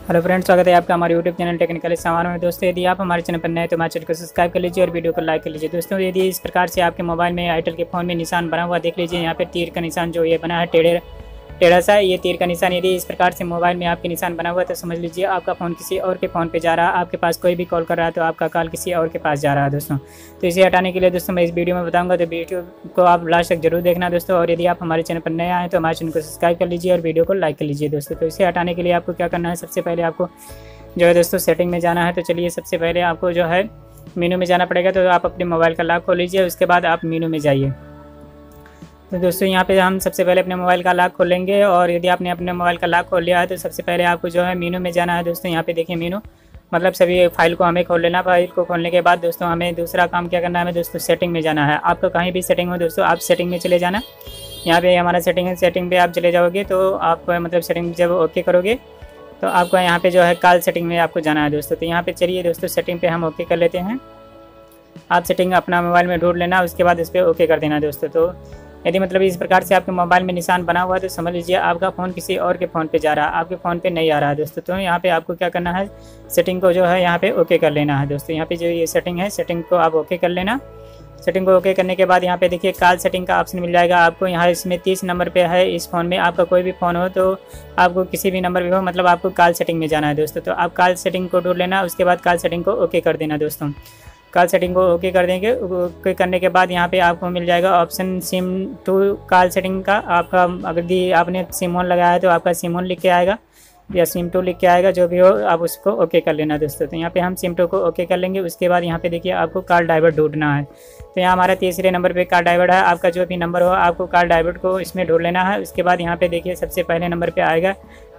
Hello friends, स्वागत है आपका हमारे यूट्यूब चैनल टेक्निकल सामान में। दोस्तों, यदि आप हमारे चैनल पर नए तो हमारे चैनल को सब्सक्राइब कर लीजिए और वीडियो को लाइक कर लीजिए। दोस्तों, यदि इस प्रकार से आपके मोबाइल में आइटल के फ़ोन में निशान बना हुआ देख लीजिए, यहाँ पर तीर का निशान जो ये बना है, टेढ़े टेढ़ा सा ये तीर का निशान, यदि इस प्रकार से मोबाइल में आपके निशान बना हुआ है तो समझ लीजिए आपका फ़ोन किसी और के फ़ोन पे जा रहा है। आपके पास कोई भी कॉल कर रहा है तो आपका कॉल किसी और के पास जा रहा है दोस्तों। तो इसे हटाने के लिए दोस्तों मैं इस वीडियो में बताऊँगा तो वीडियो को आप लास्ट तक ज़रूर देखना दोस्तों। और यदि आप हमारे चैनल पर नए आए तो हमारे चैनल को सब्सक्राइब कर लीजिए और वीडियो को लाइक कर लीजिए दोस्तों। तो इसे हटाने के लिए आपको क्या करना है, सबसे पहले आपको जो है दोस्तों सेटिंग में जाना है। तो चलिए सबसे पहले आपको जो है मीनू में जाना पड़ेगा तो आप अपने मोबाइल का लॉक खोल लीजिए, उसके बाद आप मीनू में जाइए। तो दोस्तों, यहाँ पे हम सबसे पहले अपने मोबाइल का लॉक खोलेंगे और यदि आपने अपने मोबाइल का लॉक खोल लिया है तो सबसे पहले आपको जो है मीनू में जाना है। दोस्तों, यहाँ पे देखिए मीनू मतलब सभी फ़ाइल को हमें खोल लेना। फ़ाइल को खोलने के बाद दोस्तों, हमें दूसरा काम क्या करना है, हमें दोस्तों सेटिंग में जाना है। आपको कहीं भी सेटिंग हो दोस्तों, आप सेटिंग में चले जाना। यहाँ पे हमारा सेटिंग है, सेटिंग पे आप चले जाओगे तो आप मतलब सेटिंग जब ओके करोगे तो आपको यहाँ पे जो है कॉल सेटिंग में आपको जाना है दोस्तों। तो यहाँ पे चलिए दोस्तों, सेटिंग पे हम ओके कर लेते हैं। आप सेटिंग अपना मोबाइल में ढूंढ लेना, उसके बाद इस पर ओके कर देना दोस्तों। तो यदि मतलब इस प्रकार से आपके मोबाइल में निशान बना हुआ है तो समझ लीजिए आपका फ़ोन किसी और के फ़ोन पे जा रहा है। आपके फ़ोन पे नहीं आ रहा है दोस्तों। तो यहाँ पे आपको क्या करना है सेटिंग को जो है यहाँ पे ओके कर लेना है दोस्तों। यहाँ पे जो ये सेटिंग है सेटिंग को आप ओके कर लेना। सेटिंग को ओके करने के बाद यहाँ पे देखिए कॉल सेटिंग का ऑप्शन मिल जाएगा आपको। यहाँ इसमें तीस नंबर पे है, इस फ़ोन में आपका कोई भी फ़ोन हो तो आपको किसी भी नंबर पे हो मतलब आपको कॉल सेटिंग में जाना है दोस्तों। तो आप कॉल सेटिंग को ढूंढ लेना, उसके बाद कॉल सेटिंग को ओके कर देना दोस्तों। कॉल सेटिंग को ओके कर देंगे। ओके करने के बाद यहाँ पे आपको मिल जाएगा option SIM two call setting का। आपका, अगर दी आपने सिम वन लगाया है तो आपका सिम वन लिख के आएगा या सिम टू लिख के आएगा, जो भी हो, आप उसको ओके कर लेना दोस्तों। तो यहाँ पे हम सिम टू को ओके कर लेंगे। उसके बाद यहाँ पे देखिए आपको कार ड्राइवर ढूंढना है। तो यहाँ हमारा तीसरे नंबर पे कार ड्राइवर है। आपका जो भी नंबर हो, आपको कार ड्राइवर को इसमें ढूंढ लेना है। उसके बाद यहाँ पे देखिए सबसे पहले नंबर पर आएगा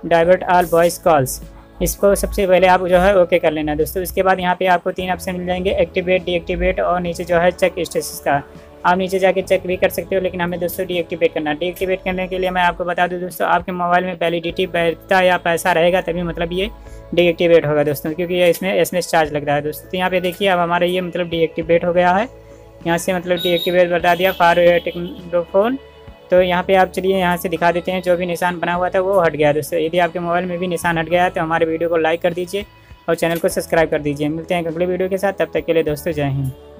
डाइवर्ट आल वॉइस कॉल्स। इसको सबसे पहले आप जो है ओके कर लेना दोस्तों। इसके बाद यहाँ पे आपको तीन ऑप्शन मिल जाएँगे एक्टिवेट डीएक्टिवेट और नीचे जो है चेक स्टेटस का। आप नीचे जाके चेक भी कर सकते हो, लेकिन हमें दोस्तों डीएक्टिवेट करना डीएक्टिवेट करने के लिए मैं आपको बता दूँ दोस्तों, आपके मोबाइल में वैलिडिटी बैठता या पैसा रहेगा तभी मतलब ये डीएक्टिवेट होगा दोस्तों, क्योंकि ये इसमें एस चार्ज लग रहा है दोस्तों। तो यहाँ पे देखिए, अब हमारा ये मतलब डीएक्टिवेट हो गया है। यहाँ से मतलब डीएक्टिवेट बता दिया फार टेक्नोफोन तो यहाँ पे आप चलिए, यहाँ से दिखा देते हैं जो भी निशान बना हुआ था, वो हट गया। दोस्तों यदि आपके मोबाइल में भी निशान हट गया है तो हमारे वीडियो को लाइक कर दीजिए और चैनल को सब्सक्राइब कर दीजिए। मिलते हैं अगले वीडियो के साथ, तब तक के लिए दोस्तों, जय हिंद।